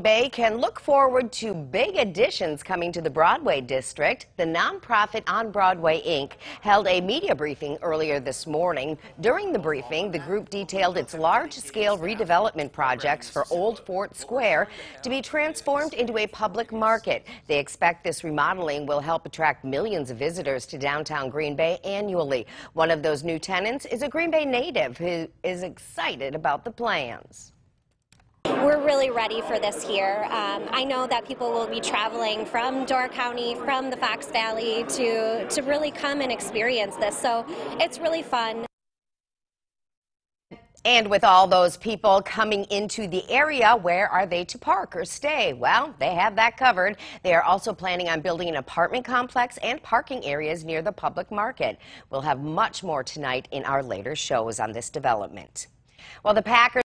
Bay can look forward to big additions coming to the Broadway district. The nonprofit On Broadway Inc. held a media briefing earlier this morning. During the briefing, the group detailed its large-scale redevelopment projects for Old Fort Square to be transformed into a public market. They expect this remodeling will help attract millions of visitors to downtown Green Bay annually. One of those new tenants is a Green Bay native who is excited about the plans. Really ready for this year. Um, I know that people will be traveling from Door County, from the Fox Valley to, to really come and experience this. So it's really fun. And with all those people coming into the area, where are they to park or stay? Well, they have that covered. They are also planning on building an apartment complex and parking areas near the public market. We'll have much more tonight in our later shows on this development. Well, the Packers